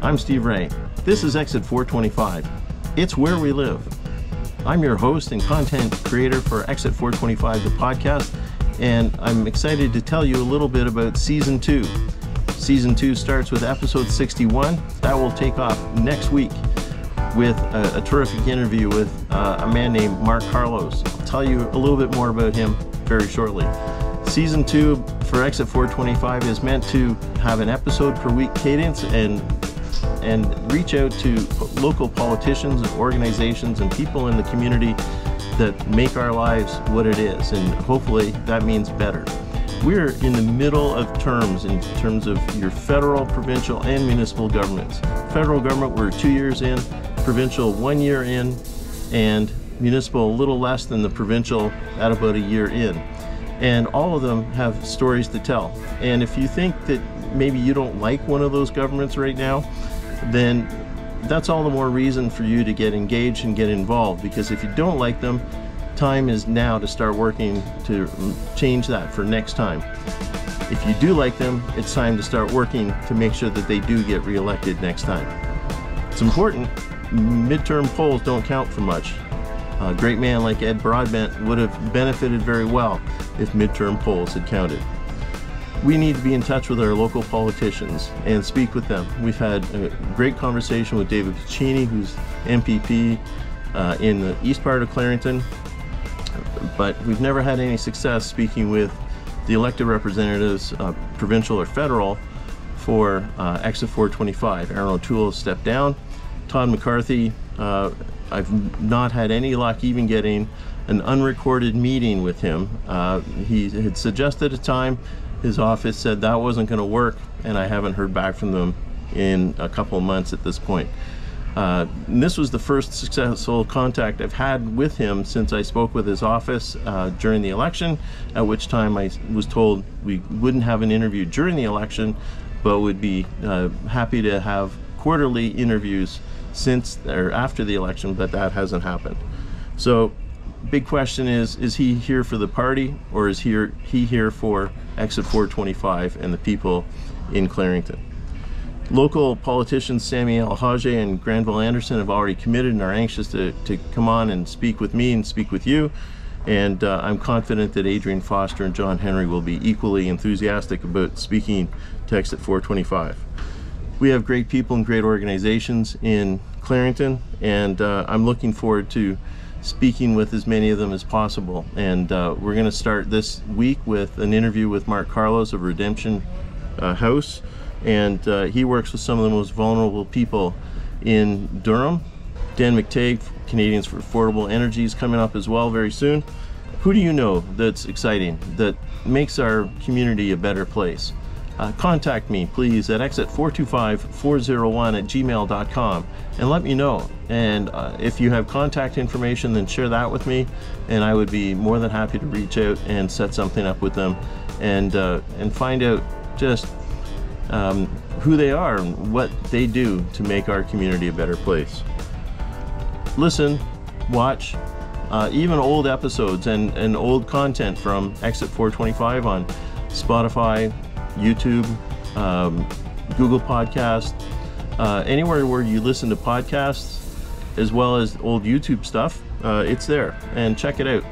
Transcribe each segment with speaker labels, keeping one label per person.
Speaker 1: I'm Steve Ray. This is Exit 425. It's where we live. I'm your host and content creator for Exit 425, the podcast, and I'm excited to tell you a little bit about season two. Season two starts with episode 61. That will take off next week with a, a terrific interview with uh, a man named Mark Carlos. I'll tell you a little bit more about him very shortly. Season two for Exit 425 is meant to have an episode per week cadence and and reach out to local politicians and organizations and people in the community that make our lives what it is and hopefully that means better. We're in the middle of terms in terms of your federal, provincial, and municipal governments. Federal government, we're two years in, provincial, one year in, and municipal, a little less than the provincial, at about a year in. And all of them have stories to tell. And if you think that maybe you don't like one of those governments right now, then that's all the more reason for you to get engaged and get involved because if you don't like them, time is now to start working to change that for next time. If you do like them, it's time to start working to make sure that they do get reelected next time. It's important. Midterm polls don't count for much. A great man like Ed Broadbent would have benefited very well if midterm polls had counted we need to be in touch with our local politicians and speak with them. We've had a great conversation with David Piccini, who's MPP uh, in the east part of Clarington, but we've never had any success speaking with the elected representatives, uh, provincial or federal, for uh, Exit 425. Erin O'Toole stepped down. Todd McCarthy, uh, I've not had any luck even getting an unrecorded meeting with him. Uh, he had suggested a time his office said that wasn't going to work, and I haven't heard back from them in a couple of months at this point. Uh, this was the first successful contact I've had with him since I spoke with his office uh, during the election, at which time I was told we wouldn't have an interview during the election, but would be uh, happy to have quarterly interviews since or after the election, but that hasn't happened. So big question is is he here for the party or is he, he here for exit 425 and the people in Clarington? Local politicians Sami El-Hajj and Granville Anderson have already committed and are anxious to, to come on and speak with me and speak with you. And uh, I'm confident that Adrian Foster and John Henry will be equally enthusiastic about speaking to exit 425 we have great people and great organizations in Clarington and uh, I'm looking forward to speaking with as many of them as possible. And uh, we're going to start this week with an interview with Mark Carlos of Redemption uh, House. And uh, he works with some of the most vulnerable people in Durham. Dan McTeague, Canadians for Affordable Energy, is coming up as well very soon. Who do you know that's exciting, that makes our community a better place? Uh, contact me please at exit425-401 at gmail.com and let me know. And uh, if you have contact information then share that with me and I would be more than happy to reach out and set something up with them and uh, and find out just um, who they are and what they do to make our community a better place. Listen watch uh, even old episodes and, and old content from Exit 425 on Spotify, YouTube, um, Google Podcast, uh, anywhere where you listen to podcasts, as well as old YouTube stuff, uh, it's there. And check it out.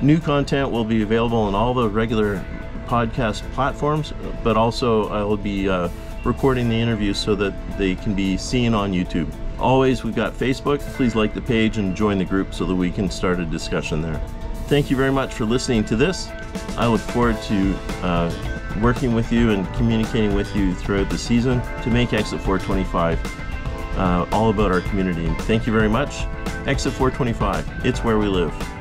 Speaker 1: New content will be available on all the regular podcast platforms, but also I will be uh, recording the interviews so that they can be seen on YouTube. Always, we've got Facebook. Please like the page and join the group so that we can start a discussion there. Thank you very much for listening to this. I look forward to uh, working with you and communicating with you throughout the season to make Exit 425 uh, all about our community. Thank you very much. Exit 425, it's where we live.